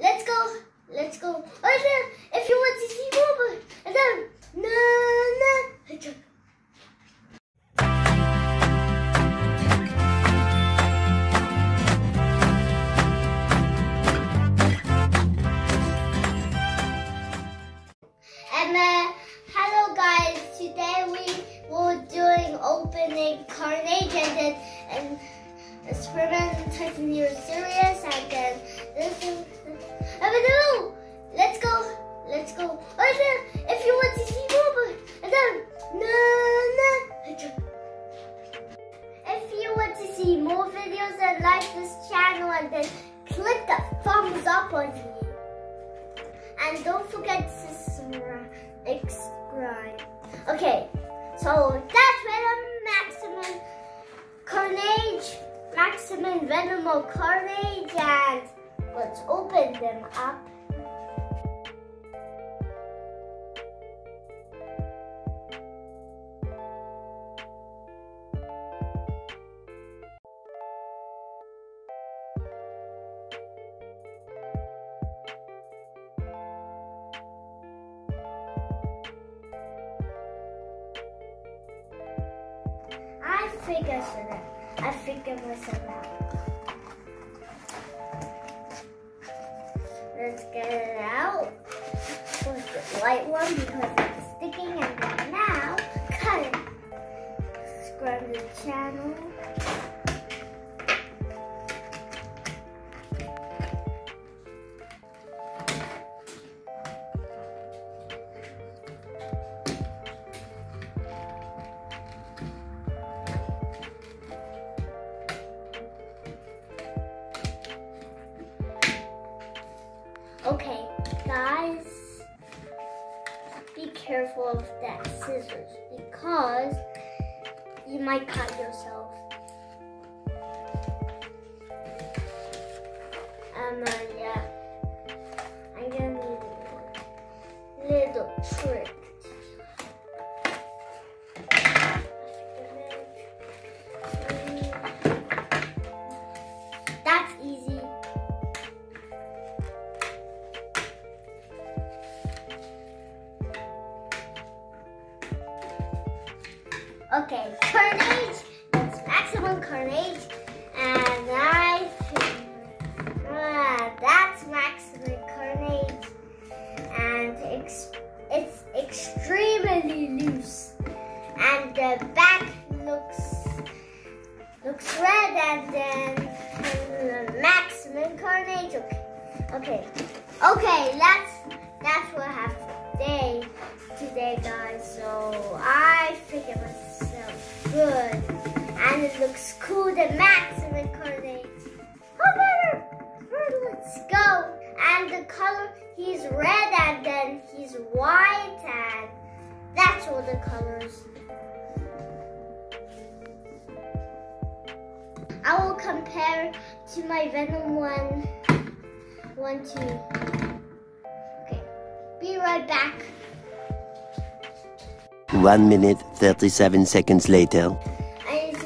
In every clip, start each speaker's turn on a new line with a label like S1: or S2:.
S1: Let's go. Let's go. Then, if you want to see more, and then. And uh, hello guys. Today we were doing opening Carnage and and experiment Titan Hero Series and then this is Avenue. Let's go. Let's go. Oh, and then if you want to see more, and then na na. If you want to see more videos and like this channel and then click the thumbs up on me. And don't forget to subscribe. Okay, so that's Venom Maximum Carnage, Maximum Venom Carnage, and let's open them up. I figured it out. I figured myself out. Let's get it out. With the white one because it's sticking and now cut it. Scrub the channel. Be careful of that scissors because you might cut yourself. Um, uh, yeah, I'm gonna need a little trick. Okay, carnage. It's maximum carnage. And I think ah, that's maximum carnage. And ex- it's extremely loose. And the back looks looks red and then the maximum carnage. Okay. Okay. Okay, that's red and then he's white and that's all the colors. I will compare to my Venom one, one, two. Okay, be right back.
S2: One minute, 37 seconds later.
S1: and,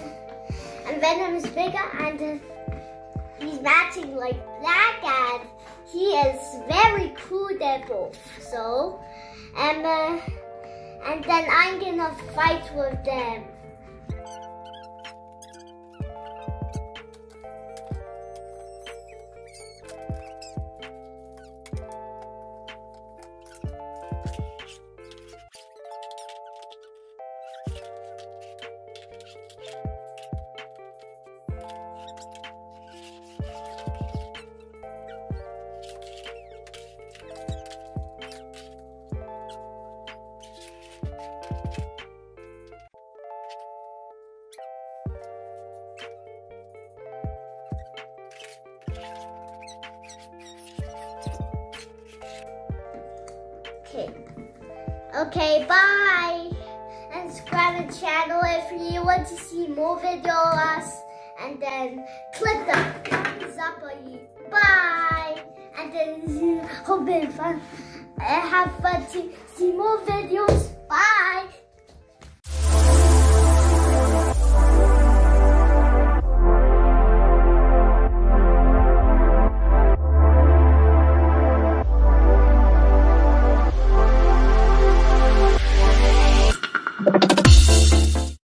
S1: and Venom is bigger and uh, he's matching like black and he is very cool both. So, and uh, and then I'm gonna fight with them. Okay. Bye. And subscribe the channel if you want to see more videos. And then click the thumbs up on you. Bye. And then hope you fun. Uh, have fun to see more videos. Bye.